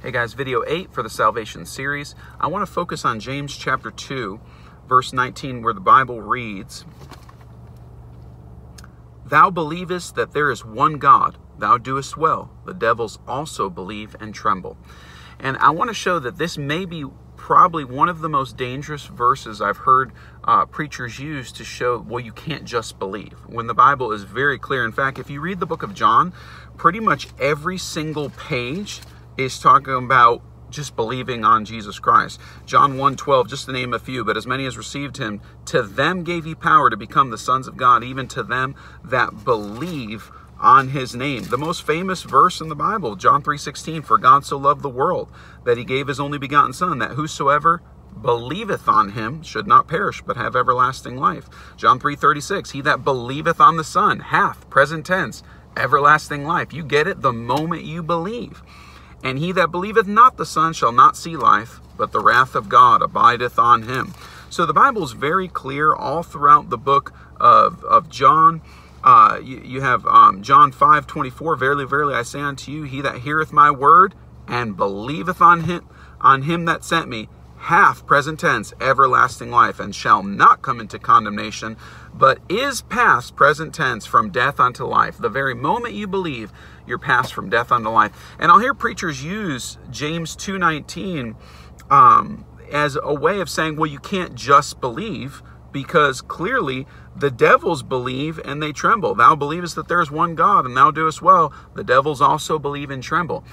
Hey guys, video 8 for the salvation series. I want to focus on James chapter 2, verse 19, where the Bible reads, Thou believest that there is one God, thou doest well. The devils also believe and tremble. And I want to show that this may be probably one of the most dangerous verses I've heard uh, preachers use to show, well, you can't just believe. When the Bible is very clear. In fact, if you read the book of John, pretty much every single page is talking about just believing on Jesus Christ. John 1 12, just to name a few, but as many as received him, to them gave he power to become the sons of God, even to them that believe on his name. The most famous verse in the Bible, John 3 16, for God so loved the world that he gave his only begotten Son, that whosoever believeth on him should not perish but have everlasting life. John 3 36, he that believeth on the Son hath, present tense, everlasting life. You get it the moment you believe. And he that believeth not the Son shall not see life, but the wrath of God abideth on him. So the Bible is very clear all throughout the book of, of John. Uh, you, you, have um, John 5 24, Verily, verily, I say unto you, he that heareth my word and believeth on him, on him that sent me, hath, present tense, everlasting life, and shall not come into condemnation, but is passed, present tense, from death unto life. The very moment you believe, you're passed from death unto life. And I'll hear preachers use James 2.19 um, as a way of saying, well, you can't just believe, because clearly the devils believe and they tremble. Thou believest that there is one God, and thou doest well. The devils also believe and tremble.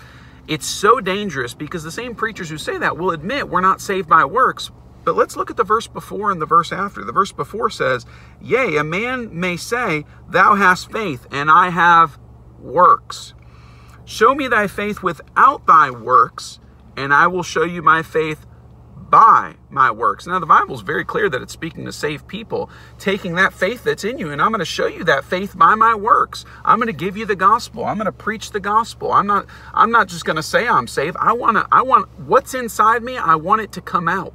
It's so dangerous because the same preachers who say that will admit we're not saved by works. But let's look at the verse before and the verse after. The verse before says, Yea, a man may say, Thou hast faith, and I have works. Show me thy faith without thy works, and I will show you my faith by my works. Now, the Bible is very clear that it's speaking to save people, taking that faith that's in you, and I'm going to show you that faith by my works. I'm going to give you the gospel. I'm going to preach the gospel. I'm not. I'm not just going to say I'm saved. I want to. I want what's inside me. I want it to come out.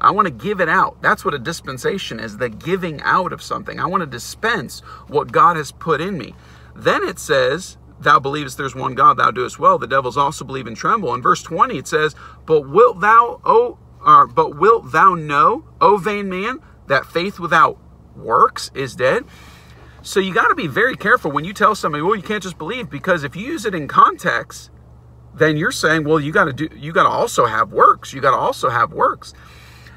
I want to give it out. That's what a dispensation is the giving out of something. I want to dispense what God has put in me. Then it says, Thou believest there's one God, thou doest well. The devils also believe and tremble. In verse 20, it says, But wilt thou, O uh, but wilt thou know, O vain man, that faith without works is dead? So you got to be very careful when you tell somebody, well, you can't just believe, because if you use it in context, then you're saying, well, you got to do, you got to also have works. You got to also have works.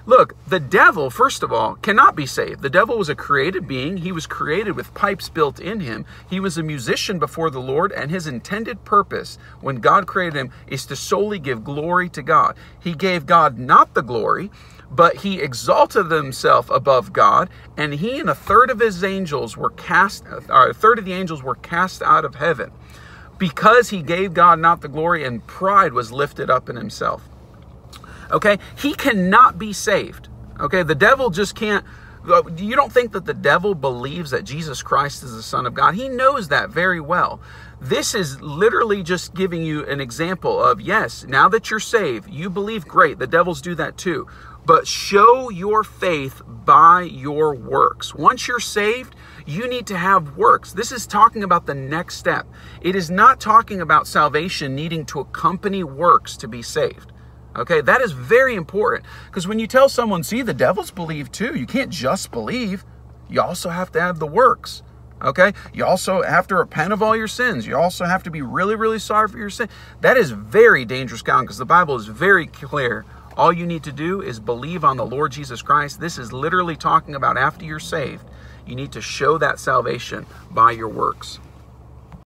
Look, the devil, first of all, cannot be saved. The devil was a created being. He was created with pipes built in him. He was a musician before the Lord, and his intended purpose when God created him is to solely give glory to God. He gave God not the glory, but he exalted himself above God, and he and a third of his angels were cast, or a third of the angels were cast out of heaven because he gave God not the glory, and pride was lifted up in himself. Okay? He cannot be saved. Okay? The devil just can't. You don't think that the devil believes that Jesus Christ is the Son of God? He knows that very well. This is literally just giving you an example of yes, now that you're saved, you believe great. The devils do that too. But show your faith by your works. Once you're saved, you need to have works. This is talking about the next step. It is not talking about salvation needing to accompany works to be saved. Okay, that is very important because when you tell someone, see, the devils believe too, you can't just believe, you also have to have the works. Okay, you also have to repent of all your sins. You also have to be really, really sorry for your sin. That is very dangerous ground because the Bible is very clear. All you need to do is believe on the Lord Jesus Christ. This is literally talking about after you're saved, you need to show that salvation by your works.